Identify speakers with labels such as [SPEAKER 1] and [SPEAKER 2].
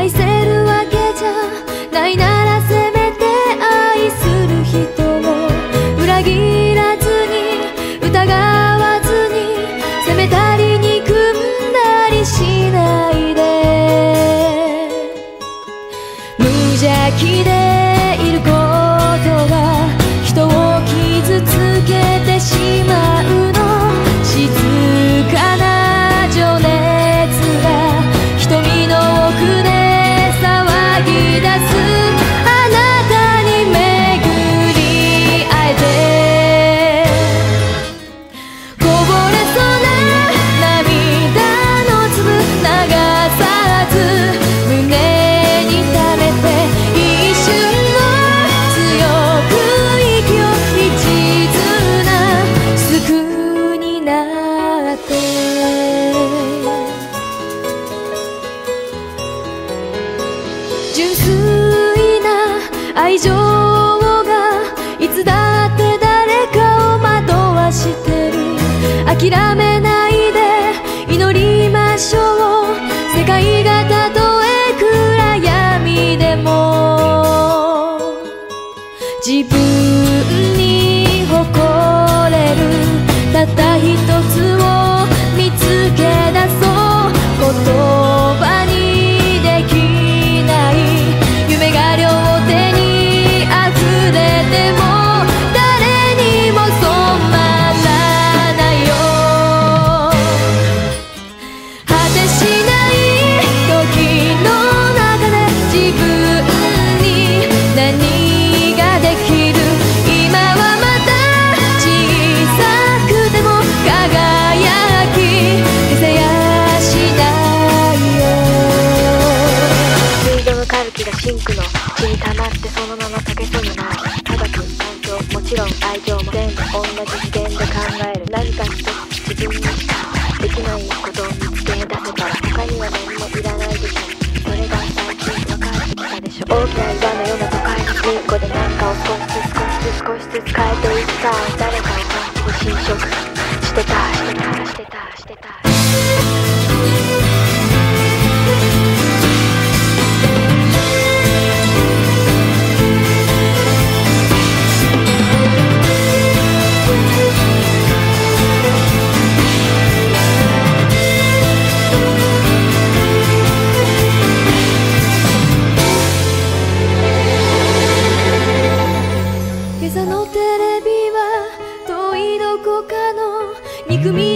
[SPEAKER 1] 愛せる自分に誇れるたった一人が
[SPEAKER 2] シンクの血に溜まってそのまま溶けそうにない科学環境もちろん愛情も全部同じ次元で考える。何か一つ自分にしかできないことを見つけ出せたら他には何もいらないでしょそれが最近分かってきたでしょ大きな岩のような都会の金庫で何かを少しずつ少しずつ少しずつ変えていった誰かを感じて侵食組